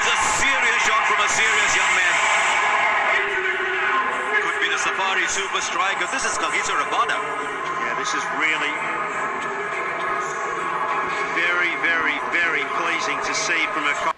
is a serious shot from a serious young man. Could be the Safari Super Striker. This is Kagiso Rabada. Yeah, this is really very, very, very pleasing to see from a...